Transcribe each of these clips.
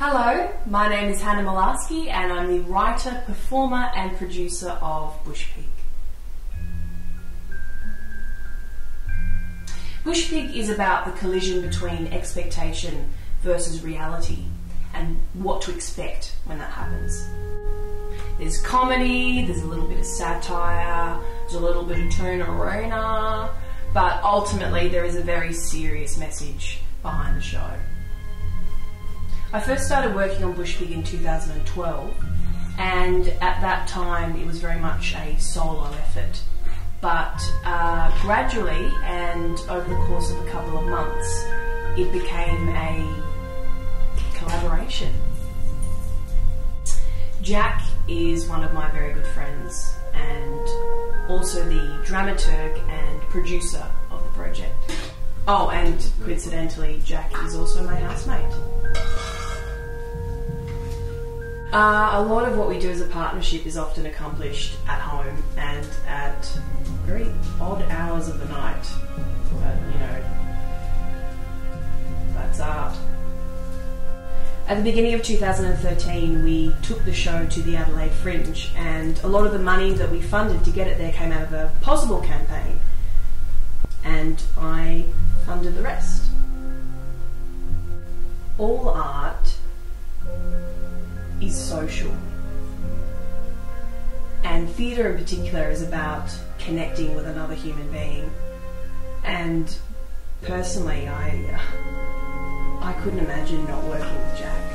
Hello, my name is Hannah Malarski and I'm the writer, performer and producer of Bushpig. Bush Pig is about the collision between expectation versus reality and what to expect when that happens. There's comedy, there's a little bit of satire, there's a little bit of tuna but ultimately there is a very serious message behind the show. I first started working on Bushpig in 2012, and at that time it was very much a solo effort. But uh, gradually, and over the course of a couple of months, it became a collaboration. Jack is one of my very good friends and also the dramaturg and producer of the project. Oh, and coincidentally, Jack is also my housemate. Uh, a lot of what we do as a partnership is often accomplished at home and at very odd hours of the night. But, you know, that's art. At the beginning of 2013, we took the show to the Adelaide Fringe, and a lot of the money that we funded to get it there came out of a Pozible campaign, and I funded the rest. All art is social. And theatre in particular is about connecting with another human being. And personally, I, I couldn't imagine not working with Jack.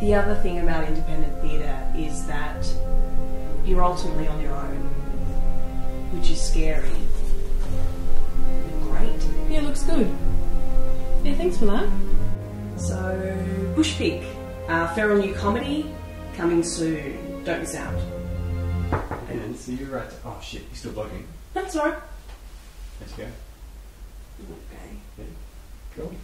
The other thing about independent theatre is that you're ultimately on your own, which is scary. Great. Yeah, looks good. Yeah, thanks for that. So, Bushpig, uh, feral new comedy, coming soon. Don't miss out. And so you're right. Oh shit, you're still blogging. That's all right. Let's go. Okay. Cool. Yeah.